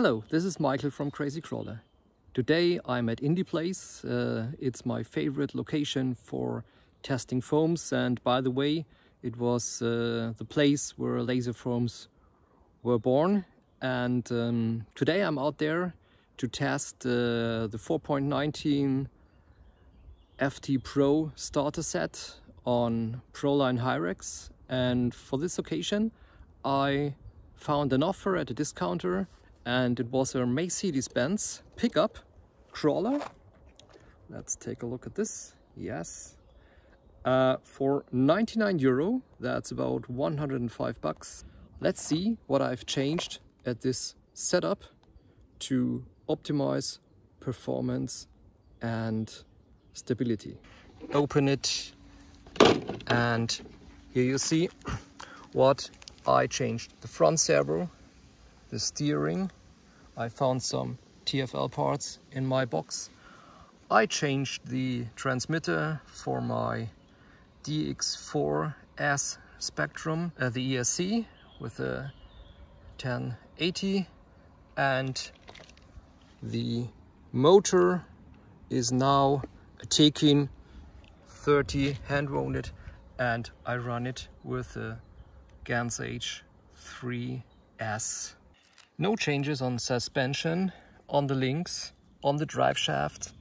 Hello, this is Michael from Crazy Crawler. Today I'm at Indie Place. Uh, it's my favorite location for testing foams and by the way it was uh, the place where laser foams were born and um, today I'm out there to test uh, the 4.19 FT Pro starter set on Proline Hyrax and for this occasion I found an offer at a discounter and it was a Mercedes-Benz pickup crawler. Let's take a look at this. Yes. Uh, for 99 euro, that's about 105 bucks. Let's see what I've changed at this setup to optimize performance and stability. Open it and here you see what I changed. The front servo, the steering, I found some TFL parts in my box. I changed the transmitter for my DX4S Spektrum, uh, the ESC with a 1080 and the motor is now a Tekin 30 hand wounded and I run it with a Gens Ace 3S. No changes on suspension, on the links, on the drive shaft,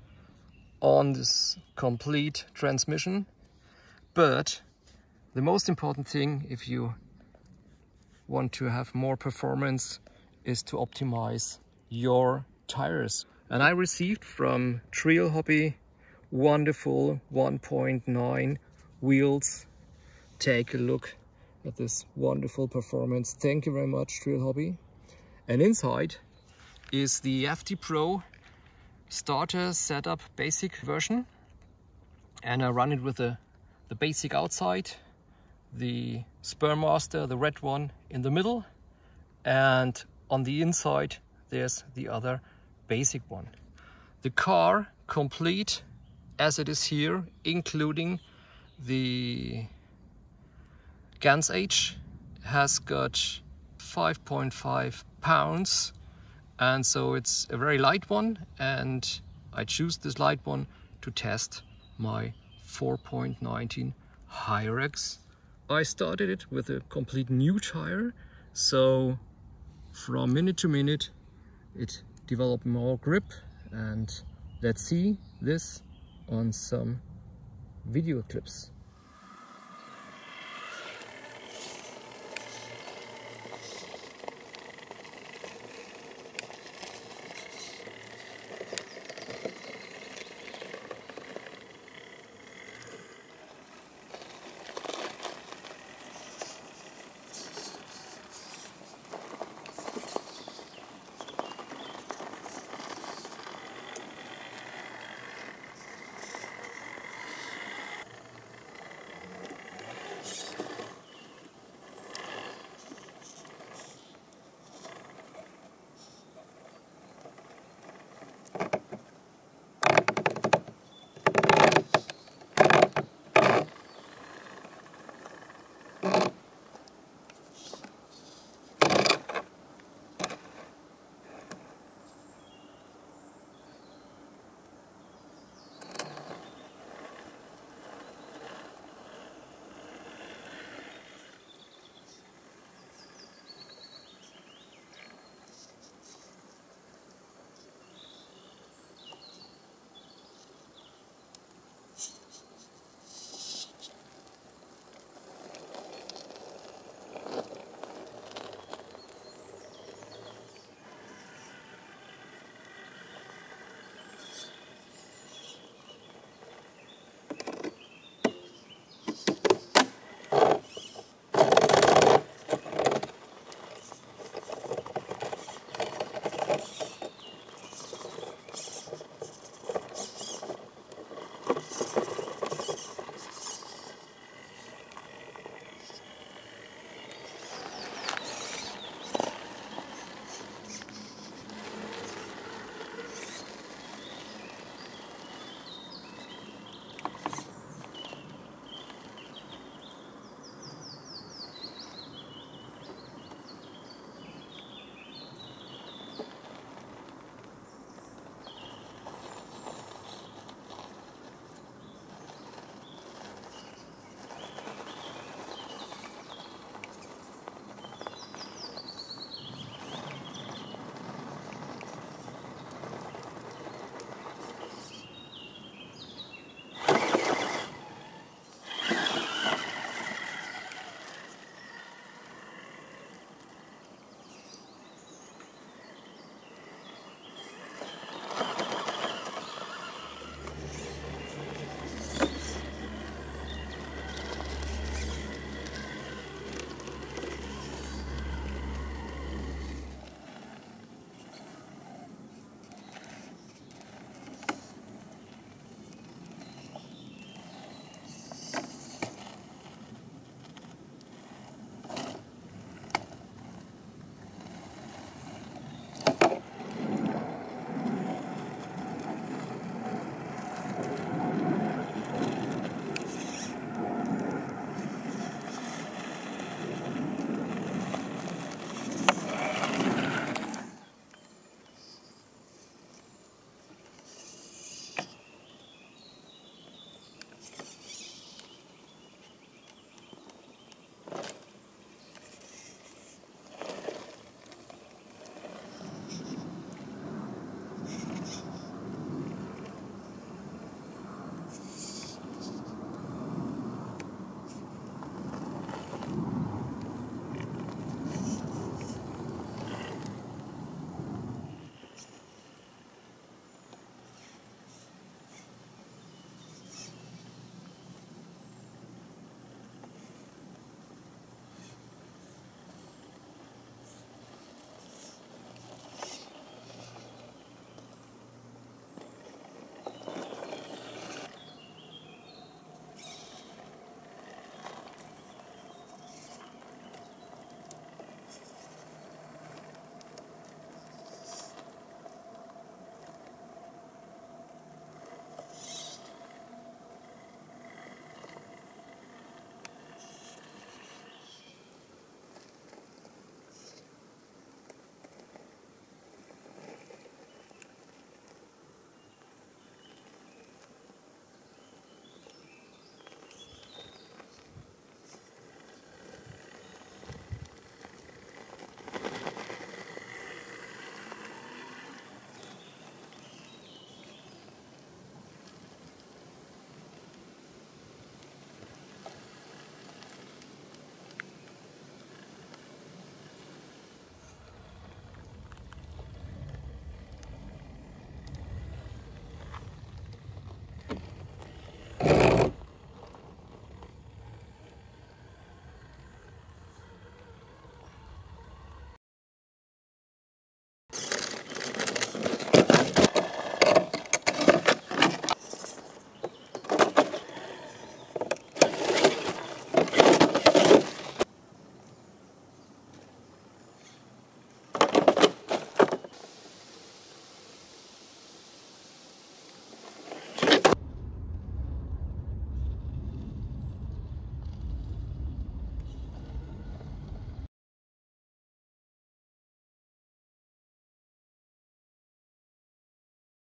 on this complete transmission. But the most important thing if you want to have more performance is to optimize your tires. And I received from Trail Hobby wonderful 1.9 wheels. Take a look at this wonderful performance. Thank you very much, Trail Hobby. And inside is the FT Pro starter setup basic version. And I run it with the, the basic outside, the Spurmaster, the red one in the middle. And on the inside, there's the other basic one. The car complete as it is here, including the Gens Ace has got 5.5 pounds and so it's a very light one and I choose this light one to test my 4.19 Hyrax. I started it with a complete new tire so from minute to minute it developed more grip and let's see this on some video clips.